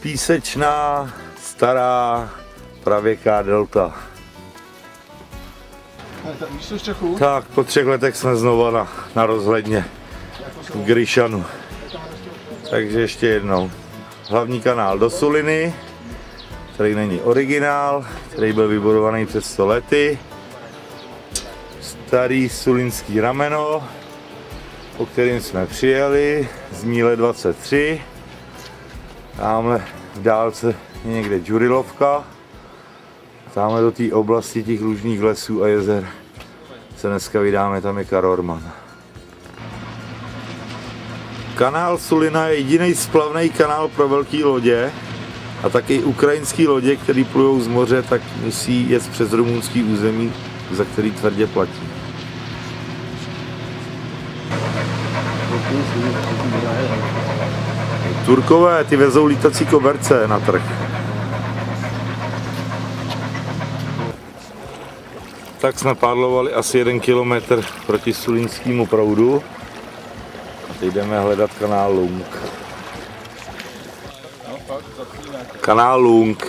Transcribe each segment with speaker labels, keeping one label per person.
Speaker 1: Písečná, stará, pravěká delta. Tak, po třech letech jsme znova na, na rozhledně v Gryšanu. Takže ještě jednou. Hlavní kanál do Suliny, který není originál, který byl vybudovaný před 100 lety. Starý sulinský rameno, po kterým jsme přijeli z míle 23. Tamhle v dálce je někde Džurilovka. Tamhle do té oblasti těch lužních lesů a jezer se dneska vydáme, tam je Karorman. Kanál Sulina je jediný splavný kanál pro velké lodě a taky ukrajinské lodě, které plujou z moře, tak musí jet přes rumunský území, za který tvrdě platí. Turkové, ty vezou lítací koberce na trh. Tak jsme pádlovali asi jeden kilometr proti sulinskému proudu. A teď jdeme hledat kanál Lung. Kanál Lung.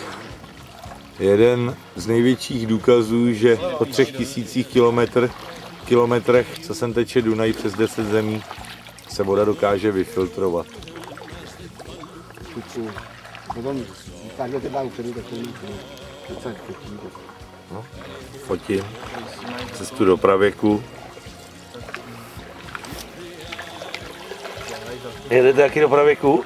Speaker 1: Jeden z největších důkazů, že po třech tisících kilometr, kilometrech, co sem teče Dunaj přes 10 zemí, se voda dokáže vyfiltrovat.
Speaker 2: Potom takhle to dá upředu takový docela chytrý.
Speaker 1: Fotím cestu do pravěku. Jedete taky do pravěku?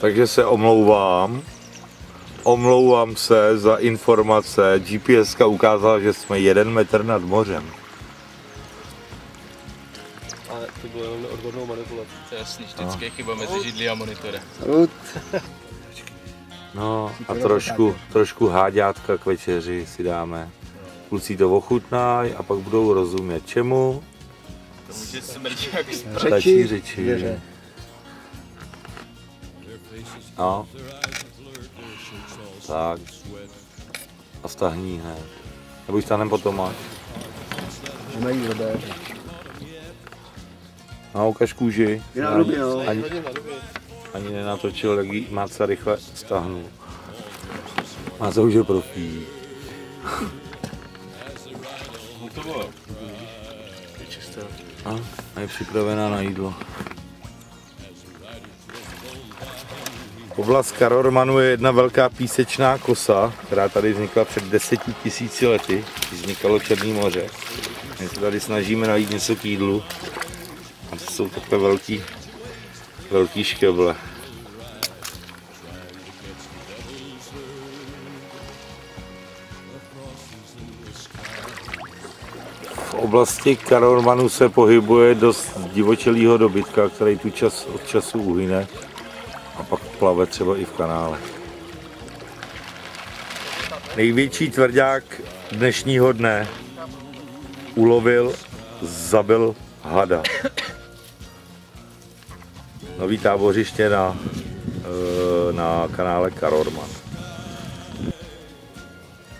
Speaker 1: Takže se omlouvám. Omlouvám se za informace. GPS ukázala, že jsme jeden metr nad mořem.
Speaker 3: Ale to bylo jenom neodbornou manipulaci.
Speaker 4: To je jasný, vždycky je chyba mezi židlí a monitorem.
Speaker 1: No a trošku, trošku háďátka k večeři si dáme. Kluci to ochutnají a pak budou rozumět čemu.
Speaker 4: Tomu, že smrdí jak
Speaker 1: řeči.
Speaker 2: dveře.
Speaker 1: No. Tak. A stahní hned. Nebo už stanem potom máš.
Speaker 2: Nemají zobe.
Speaker 1: No, ukaž kůži.
Speaker 2: Je na ruby, no.
Speaker 1: Ani,
Speaker 3: době.
Speaker 1: ani nenatočil, jak jí Máca rychle stáhnul. Máca už je profí.
Speaker 4: to bylo.
Speaker 1: A, a je připravená na jídlo. Oblast Karormanu je jedna velká písečná kosa, která tady vznikla před deseti tisíci lety, když vznikalo Černé moře. My se tady snažíme najít něco k jídlu. A to jsou takové velký, velký škeble. V oblasti Karormanu se pohybuje dost divočelého dobytka, který tu čas od času uhyne a pak plave třeba i v kanále. Největší tvrdák dnešního dne ulovil, zabil hada. Nový tábořiště na, eh, na kanále Karorman.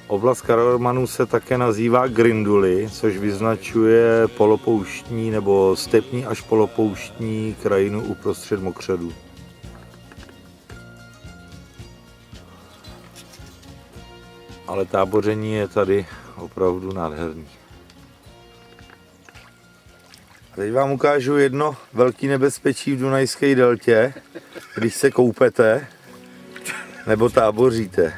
Speaker 1: Oblast Karormanu se také nazývá Grinduli, což vyznačuje polopouštní nebo stepní až polopouštní krajinu uprostřed mokřadů. Ale táboření je tady opravdu nádherný. A teď vám ukážu jedno velké nebezpečí v Dunajské deltě, když se koupete nebo táboříte.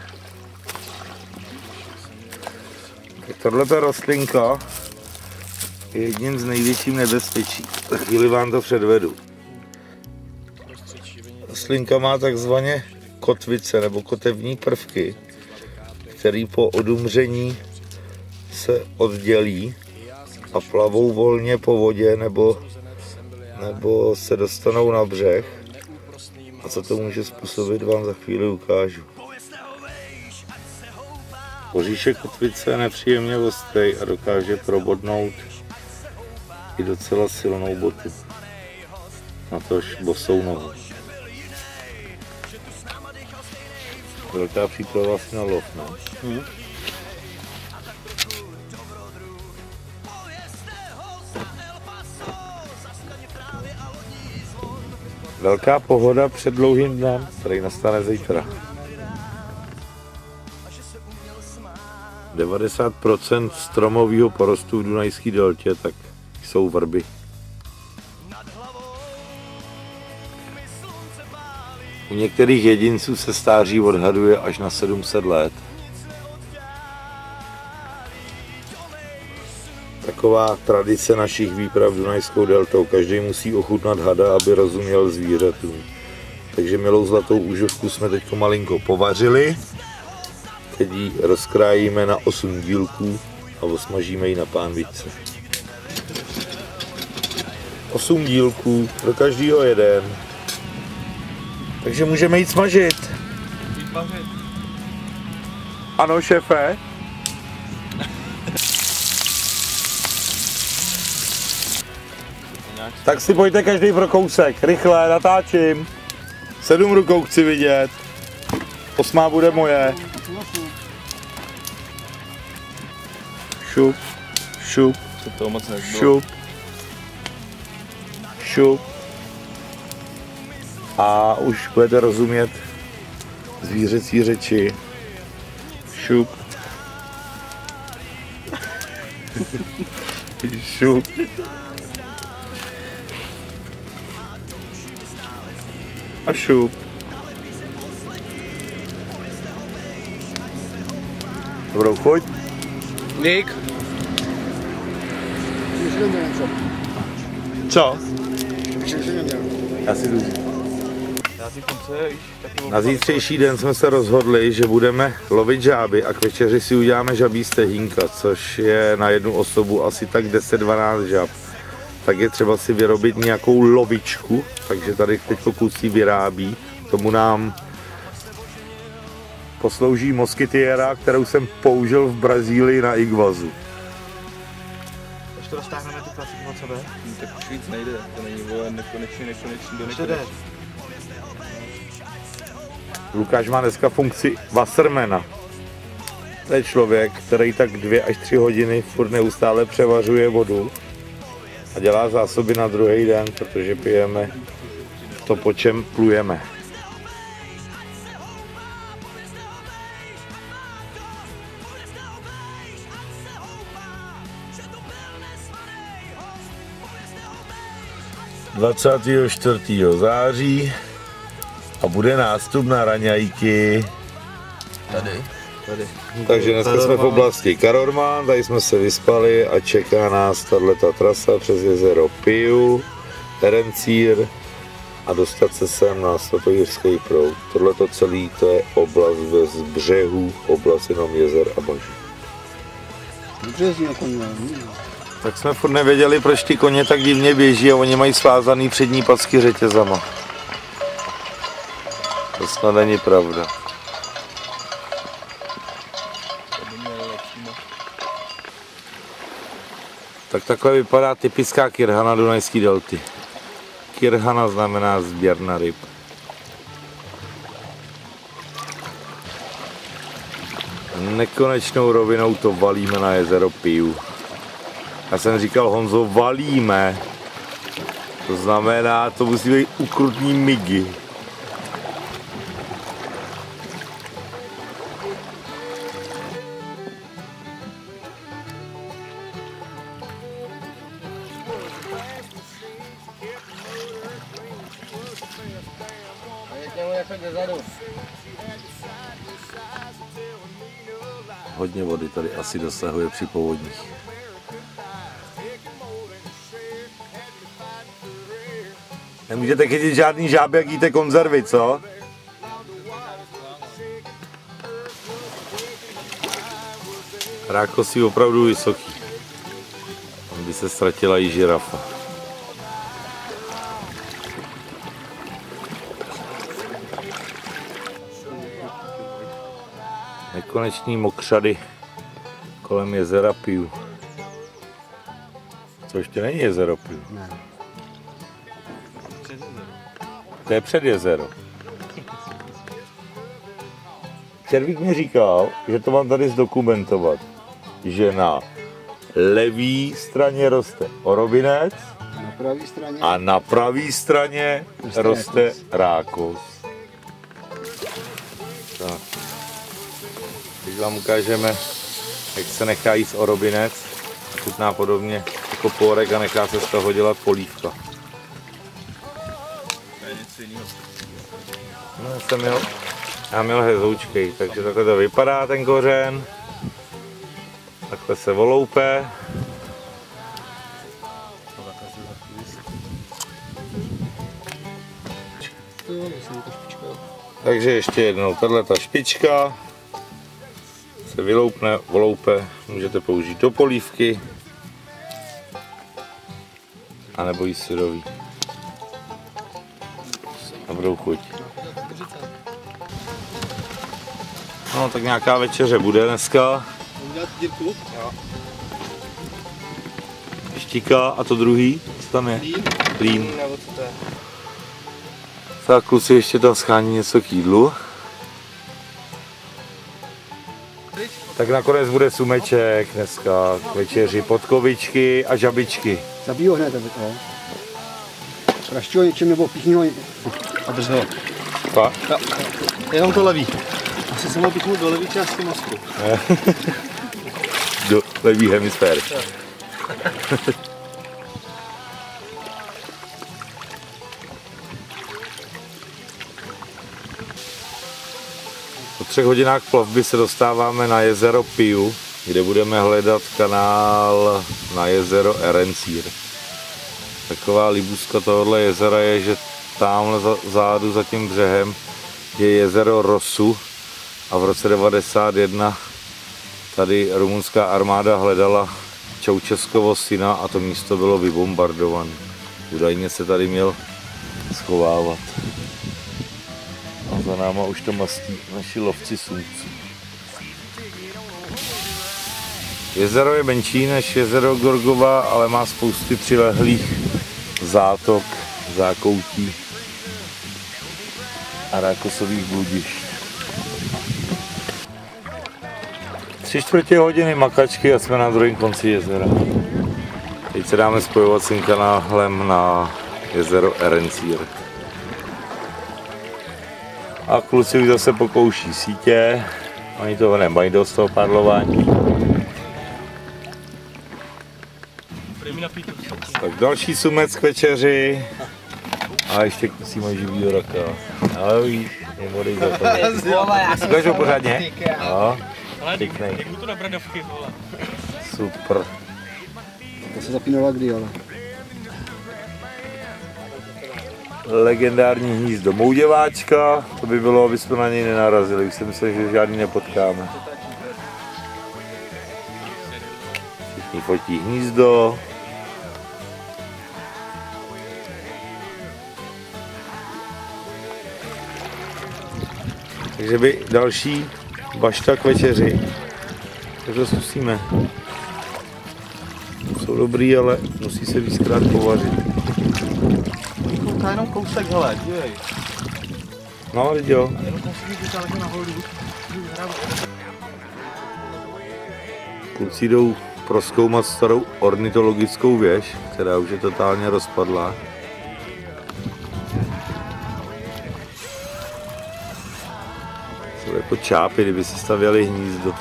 Speaker 1: Tohle rostlinka je jedním z největších nebezpečí. Za chvíli vám to předvedu. Rostlinka má takzvaně kotvice nebo kotevní prvky, který po odumření se oddělí a plavou volně po vodě nebo, nebo se dostanou na břeh. A co to může způsobit, vám za chvíli ukážu. Oříšek kotvice je nepříjemně ostrý a dokáže probodnout i docela silnou botu. Na tož bosou nohu. velká příprava vlastně na lov, ne? Hmm. Velká pohoda před dlouhým dnem, který nastane zítra. 90% stromového porostu v Dunajské deltě, tak jsou vrby. U některých jedinců se stáří odhaduje až na 700 let. Taková tradice našich výprav Dunajskou deltou. Každý musí ochutnat hada, aby rozuměl zvířatům. Takže milou zlatou úžovku jsme teď malinko povařili. Teď ji rozkrájíme na 8 dílků a osmažíme ji na pánvičce. 8 dílků, pro každýho jeden. Takže můžeme jít smažit. Ano, šéfe. Tak si pojďte každý pro kousek. Rychle, natáčím. Sedm rukou chci vidět. Osmá bude moje. Šup, šup, šup, šup. A už budete rozumět zvířecí řeči. Šup. šup. A šup. Dobrou chuť.
Speaker 3: Nick,
Speaker 2: Už neměl něco.
Speaker 1: Co? Já si jdu.
Speaker 4: Já si konce, víš, taky
Speaker 1: Na zítřejší den jsme se rozhodli, že budeme lovit žáby a k večeři si uděláme žabí stehínka, což je na jednu osobu asi tak 10-12 žab. Tak je třeba si vyrobit nějakou lovičku, takže tady teď kluci vyrábí. K Tomu nám poslouží moskytiera, kterou jsem použil v Brazílii na Iguazu.
Speaker 3: až to roztáhneme ty klasiky od sebe.
Speaker 4: tak už víc nejde, to není vole nekonečně, nekonečný do nekonečna.
Speaker 1: Lukáš má dneska funkci Wassermana. To je člověk, který tak dvě až tři hodiny furt neustále převařuje vodu a dělá zásoby na druhý den, protože pijeme to, po čem plujeme. Dvacátého čtvrtého září a bude nástup na raňajky.
Speaker 4: Tady.
Speaker 1: Takže dneska jsme v oblasti Karorman, tady jsme se vyspali a čeká nás tato trasa přes jezero Piu, Erencír a dostat se sem na Svatojirský proud. Tohle to celé to je oblast bez břehů, oblast jenom jezer a baží.
Speaker 2: Koně.
Speaker 1: Tak jsme furt nevěděli, proč ty koně tak divně běží a oni mají svázaný přední packy řetězama. To snad není pravda. Tak takhle vypadá typická kirhana Dunajské delty. Kirhana znamená sběrna ryb. Nekonečnou rovinou to valíme na jezero Piu. Já jsem říkal Honzo, valíme. To znamená, to musí být ukrutní migy. Hodně vody tady asi dosahuje při povodních. Nemůžete chytit žádný žáby, jak jíte konzervy, co? Rákosí opravdu vysoký. Tam by se ztratila i žirafa. Nekoneční mokřady kolem jezera Piu. To ještě není jezero Piu.
Speaker 2: Ne.
Speaker 1: To je před jezero. Červík mi říkal, že to mám tady zdokumentovat, že na levý straně roste orobinec
Speaker 2: Na straně.
Speaker 1: a na pravé straně
Speaker 2: Roste
Speaker 1: roste rákos. Teď vám ukážeme, jak se nechá jíst orobinec. Chutná podobně jako pórek a nechá se z toho dělat polívka. No, já jsem měl, já měl hezoučkej, takže takhle to vypadá ten kořen. Takhle se voloupe. Takže ještě jednou, tahle ta špička se vyloupne, voloupe, můžete použít do polívky, anebo jí syrový. Dobrou chuť. No tak nějaká večeře bude dneska. Štika a to druhý, co tam je?
Speaker 3: Lín? Je?
Speaker 1: Tak kluci ještě tam schání něco k jídlu. Tak nakonec bude sumeček dneska k večeři, podkovičky a žabičky.
Speaker 2: Zabij ho hned, aby to. Praštil něčem nebo píchni ho.
Speaker 3: A drž ho.
Speaker 1: Fakt?
Speaker 3: Jo. Jenom to levý. Asi jsem ho píchnul do levý části mozku.
Speaker 1: Do levý hemisféry. třech hodinách plavby se dostáváme na jezero Piu, kde budeme hledat kanál na jezero Erencír. Taková libuska tohohle jezera je, že tamhle za- zádu za tím břehem je jezero Rosu a v roce 91 tady rumunská armáda hledala Čaučeskovo syna a to místo bylo vybombardované. Údajně se tady měl schovávat. Za náma už to mastí naši lovci sunců. Jezero je menší než jezero Gorgova, ale má spousty přilehlých zátok, zákoutí a rákosových bludišť. Tři čtvrtě hodiny makačky a jsme na druhém konci jezera. Teď se dáme spojovacím kanálem na jezero Erencír. A kluci už zase pokouší sítě. Oni to nemají dost toho padlování. Tak další sumec k večeři. A ještě kusíme živýho raka. Ale víš, je vody za to. Ukáž ho pořádně? Jo,
Speaker 4: vole.
Speaker 1: Super.
Speaker 2: To se zapínala kdy, ale.
Speaker 1: Legendární hnízdo mouděváčka, to by bylo, aby jsme na něj nenarazili, už jsem myslel, že žádný nepotkáme. Všichni fotí hnízdo. Takže by další bašta k večeři. Tak to zkusíme. Jsou dobrý, ale musí se víckrát povařit.
Speaker 3: Kouká jenom kousek, hele, dívej.
Speaker 1: No, teď jo.
Speaker 3: Jenom kousek nahoru.
Speaker 1: Kluci jdou proskoumat starou ornitologickou věž, která už je totálně rozpadlá. Jsou jako čápy, kdyby si stavěli hnízdo.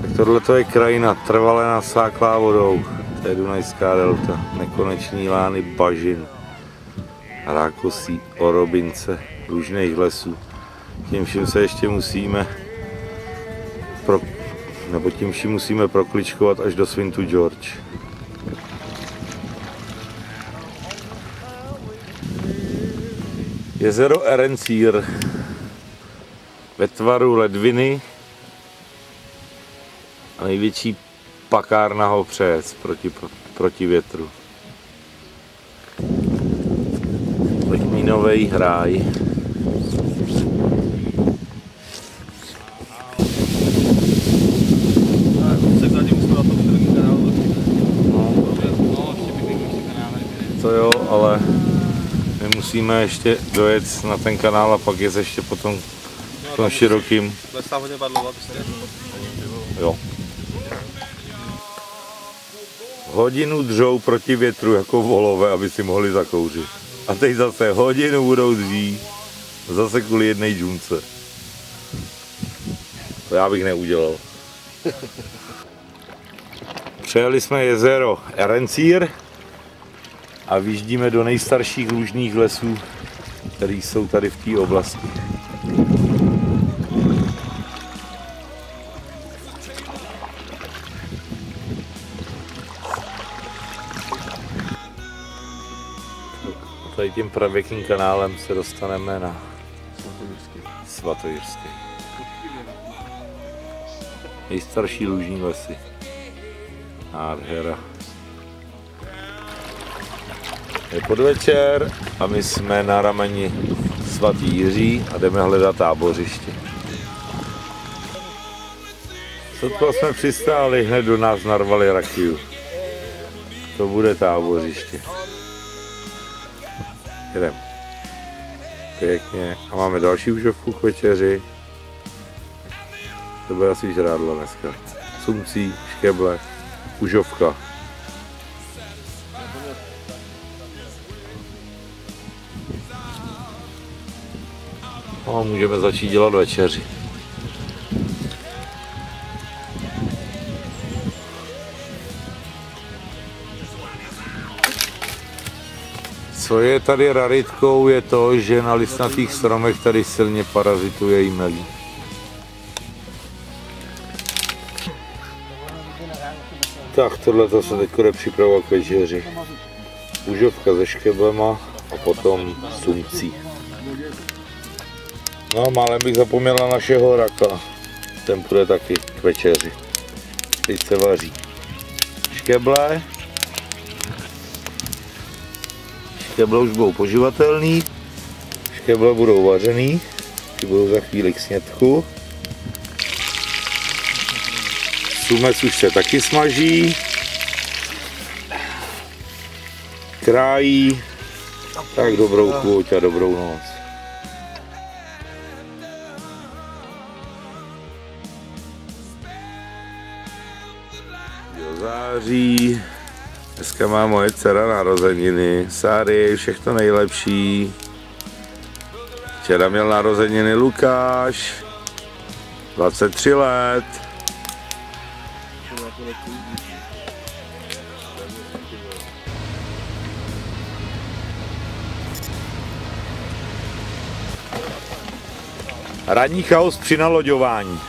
Speaker 1: Tak tohle to je krajina trvale nasáklá vodou. To je Dunajská delta, nekoneční lány bažin, rákosí, orobince, různých lesů. Tím vším se ještě musíme pro, nebo tím vším musíme prokličkovat až do Svintu George. Jezero Erencír ve tvaru ledviny a největší pakárna ho přejec proti, proti větru. Letnínový hráj.
Speaker 3: Se zatím jsme na tom první kanálu. No, ještě bych ještě kanál
Speaker 1: To jo, ale my musíme ještě dojet na ten kanál a pak je ještě potom v tom širokým. Jo. Hodinu dřou proti větru jako volové, aby si mohli zakouřit. A teď zase hodinu budou dřít. Zase kvůli jedné džunce. To já bych neudělal. Přejeli jsme jezero Erencír a vyjíždíme do nejstarších lužních lesů, které jsou tady v té oblasti. Tady tím pravěkým kanálem se dostaneme na Svatojirský. Nejstarší lužní lesy. Nádhera. Je podvečer a my jsme na rameni svatý Jiří a jdeme hledat tábořiště. Sotva jsme přistáli, hned do nás narvali rakiu. To bude tábořiště. Jdem. Pěkně. A máme další užovku k večeři. To bude asi žrádlo dneska. Sumcí, škeble, užovka. No a můžeme začít dělat večeři. Co je tady raritkou, je to, že na listnatých stromech tady silně parazituje jmelí. Tak tohle to se teď bude připravovat k večeři. Užovka se škeblema a potom sumcí. No, málem bych zapomněl na našeho raka. Ten půjde taky k večeři. Teď se vaří. Škeble. Škeble už budou poživatelný. Škeble budou vařený. Ty budou za chvíli k snědku. Sumec už se taky smaží. Krájí. Tak dobrou chuť a dobrou noc. Do září. Dneska má moje dcera narozeniny. Sáry, všechno nejlepší. Včera měl narozeniny Lukáš. 23 let. Ranní chaos při naloďování.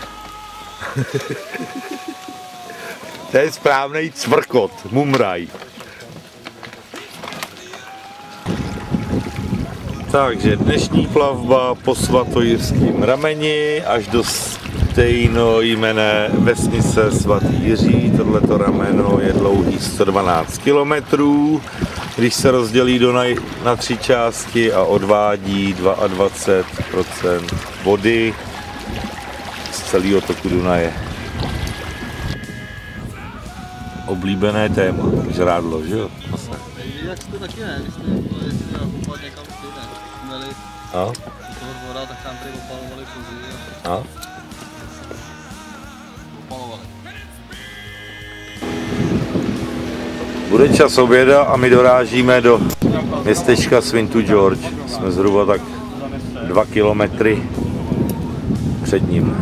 Speaker 1: to je správný cvrkot, mumraj. Takže dnešní plavba po svatojirským rameni až do stejno jmené vesnice svatý Jiří. Tohleto rameno je dlouhý 112 kilometrů, když se rozdělí do na, na tři části a odvádí 22% vody z celého toku Dunaje. Oblíbené téma, žrádlo, že jo? Zase.
Speaker 3: Jak jste taky ne, když jsme jezdili na koupat někam ty ne, měli
Speaker 1: A?
Speaker 3: toho dvora, tak tam tady opalovali kozy a
Speaker 1: A?
Speaker 3: opalovali.
Speaker 1: Bude čas oběda a my dorážíme do městečka Svintu George. Jsme zhruba tak dva kilometry před ním.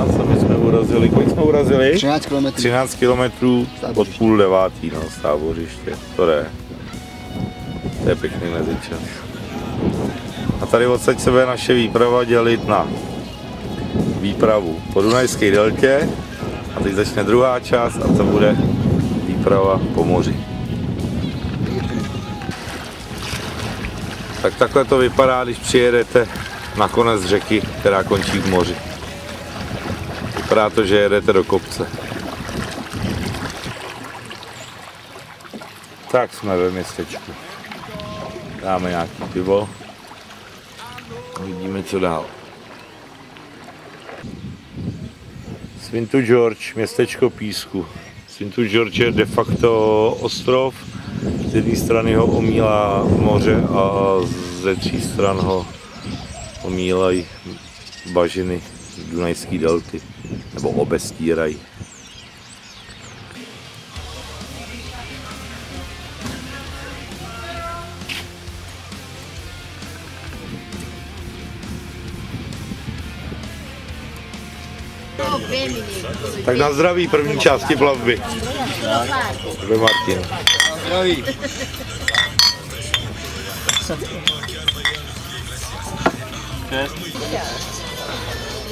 Speaker 1: Na 12 a my jsme urazili, kolik jsme urazili?
Speaker 2: 13 km.
Speaker 1: 13 kilometrů od půl devátý, no, z tábořiště. To jde. To je pěkný mezičas. A tady odsaď se bude naše výprava dělit na výpravu po Dunajské deltě a teď začne druhá část a to bude výprava po moři. Tak takhle to vypadá, když přijedete na konec řeky, která končí v moři. Vypadá to, že jedete do kopce. Tak jsme ve městečku. Dáme nějaký pivo. Uvidíme, co dál. Svintu George, městečko Písku. Svintu George je de facto ostrov. Z jedné strany ho omílá moře a ze tří stran ho omílají bažiny Dunajský delty, nebo obestírají. Tak na zdraví první části plavby. Zdravím Martin.
Speaker 3: Zdraví.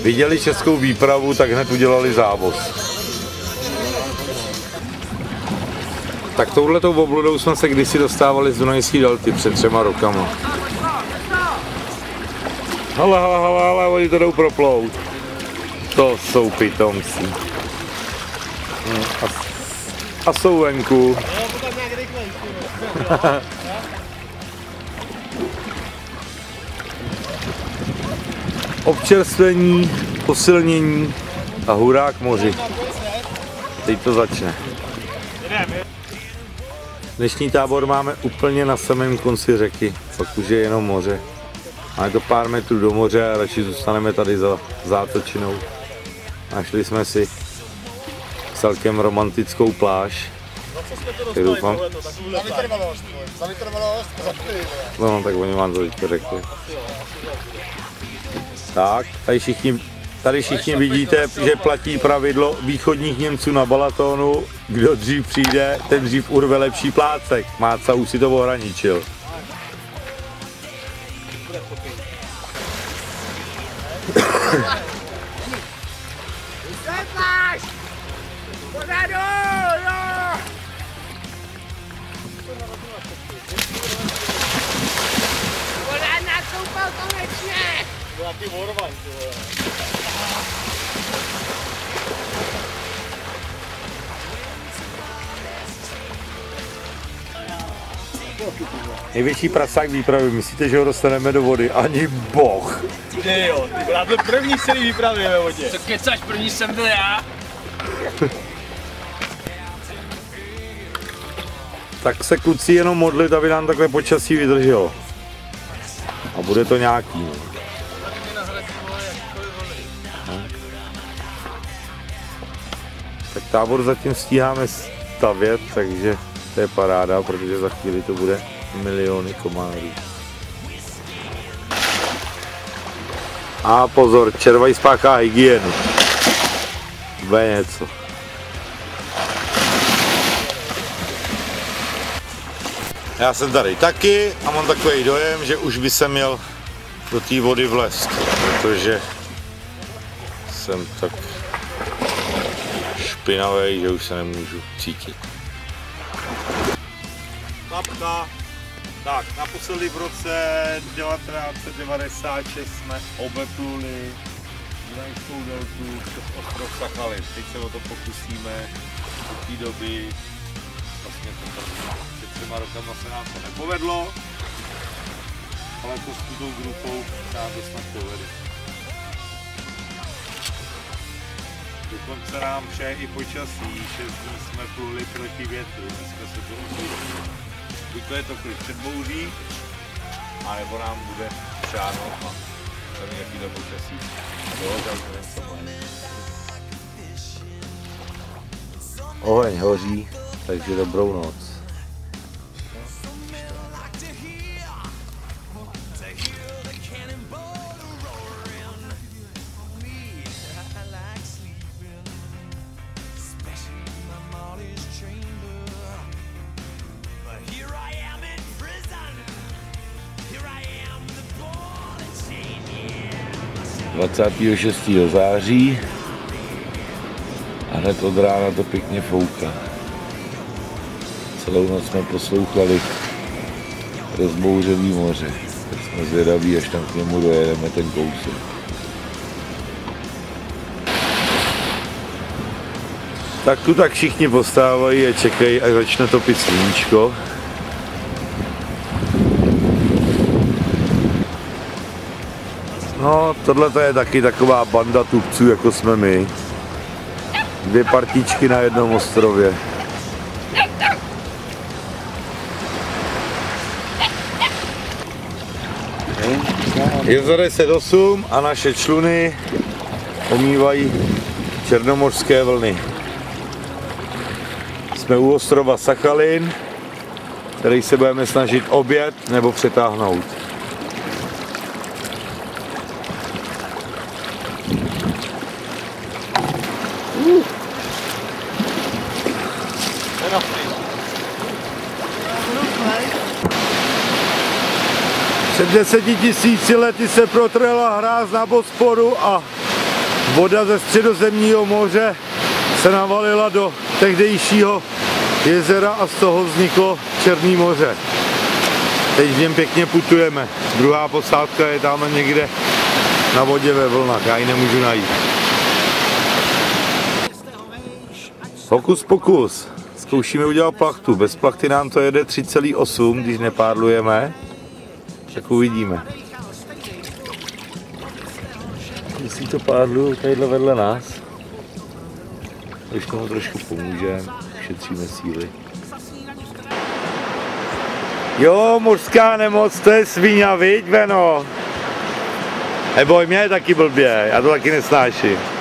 Speaker 1: Viděli českou výpravu, tak hned udělali závoz. Tak touhletou obludou jsme se kdysi dostávali z Dunajské delty před třema rokama. Hele, hele, hele, hele, oni to jdou proplout. To jsou pitomci. A, a jsou venku. Občerstvení, posilnění a hurá k moři. Teď to začne. Dnešní tábor máme úplně na samém konci řeky, pak už je jenom moře. Máme to pár metrů do moře a radši zůstaneme tady za zátočinou. Našli jsme si celkem romantickou pláž. Tak doufám.
Speaker 2: Za vytrvalost, za vytrvalost, za chvíli.
Speaker 1: No, tak oni vám to teďka řekli. Tak, tady všichni, tady všichni vidíte, že platí pravidlo východních Němců na Balatonu. Kdo dřív přijde, ten dřív urve lepší plácek. Máca už si to ohraničil.
Speaker 5: Konečně!
Speaker 1: Největší prasák výpravy, myslíte, že ho dostaneme do vody? Ani boh.
Speaker 3: Ty jo, ty byla to první celý výpravy ve vodě.
Speaker 6: Co kecáš, první jsem byl já.
Speaker 1: Tak se kluci jenom modlit, aby nám takhle počasí vydrželo. A bude to nějaký. no. Tábor zatím stíháme stavět, takže to je paráda, protože za chvíli to bude miliony komárů. A pozor, červaj spáchá hygienu. Bude něco. Já jsem tady taky a mám takový dojem, že už by se měl do té vody vlést, protože jsem tak špinavý, že už se nemůžu cítit.
Speaker 7: Klapka. Tak, naposledy v roce 1996 jsme obepluli Dunajskou deltu přes ostrov Sachalin. Teď se o to pokusíme. Do té doby vlastně to před třema rokama se nám to nepovedlo, ale to s tou grupou nám to snad povede. Dokonce nám přeje i počasí, 6 dní jsme pluli proti větru, dneska se to uvidí. Buď to je to klid před bouří, anebo nám bude přáno a tam jaký to počasí. Jo, tak to něco.
Speaker 1: Oheň hoří, takže dobrou noc. 26. září a hned od rána to pěkně fouká. Celou noc jsme poslouchali rozbouřený moře. Tak jsme zvědaví, až tam k němu dojedeme ten kousek. Tak tu tak všichni postávají a čekají, až začne topit sluníčko. No, tohle to je taky taková banda tupců, jako jsme my. Dvě partičky na jednom ostrově. Jezero 8 a naše čluny omývají černomořské vlny. Jsme u ostrova Sachalin, který se budeme snažit obět nebo přetáhnout. Před deseti tisíci lety se protrhla hráz na Bosporu a voda ze středozemního moře se navalila do tehdejšího jezera a z toho vzniklo Černý moře. Teď v něm pěkně putujeme. Druhá posádka je tam někde na vodě ve vlnách, já ji nemůžu najít. Hokus pokus. Zkoušíme udělat plachtu. Bez plachty nám to jede 3,8, když nepádlujeme. Tak uvidíme. Jestli to pádlují tadyhle vedle nás, když tomu trošku pomůžeme, šetříme síly. Jo, mořská nemoc, to je svíňa, viď, Veno? Neboj, mě je taky blbě, já to taky nesnáším.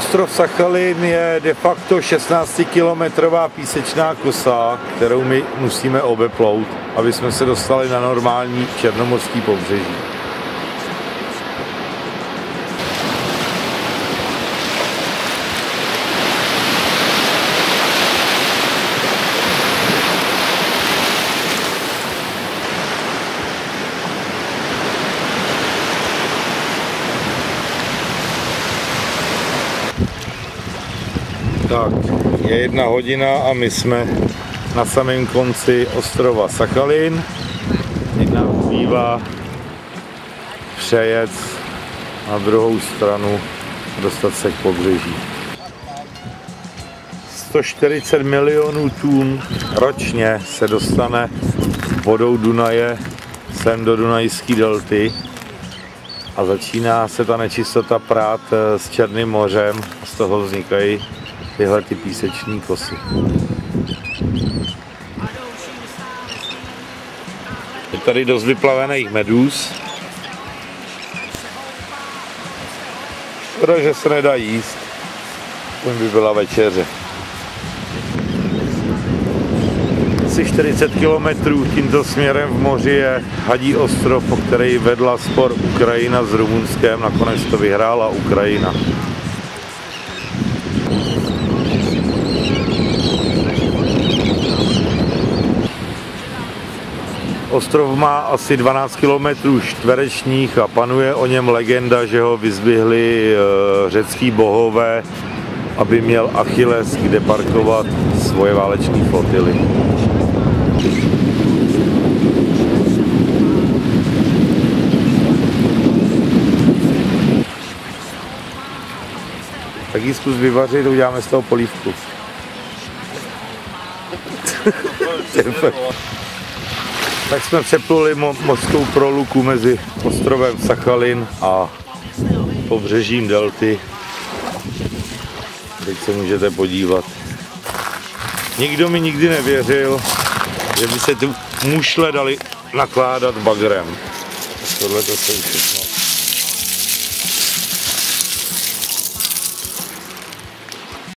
Speaker 1: Ostrov Sachalin je de facto 16-kilometrová písečná kosa, kterou my musíme obeplout, aby jsme se dostali na normální černomorský pobřeží. Tak, je jedna hodina a my jsme na samém konci ostrova Sachalin. Teď nám zbývá přejet na druhou stranu dostat se k pobřeží. 140 milionů tun ročně se dostane vodou Dunaje sem do Dunajské delty a začíná se ta nečistota prát eh, s Černým mořem z toho vznikají tyhle ty píseční kosy. Je tady dost vyplavených medůz. Škoda, že se nedá jíst. Aspoň by byla večeře. Asi 40 km tímto směrem v moři je Hadí ostrov, po který vedla spor Ukrajina s Rumunskem. Nakonec to vyhrála Ukrajina. Ostrov má asi 12 km čtverečních a panuje o něm legenda, že ho vyzvihli eh, řecký bohové, aby měl Achilles kde parkovat svoje váleční flotily. Tak ji zkus vyvařit, uděláme z toho polívku. Tak jsme přepluli mo- mořskou proluku mezi ostrovem Sachalin a pobřežím delty. Teď se můžete podívat. Nikdo mi nikdy nevěřil, že by se tu mušle dali nakládat bagrem. Tohle to jsou všechno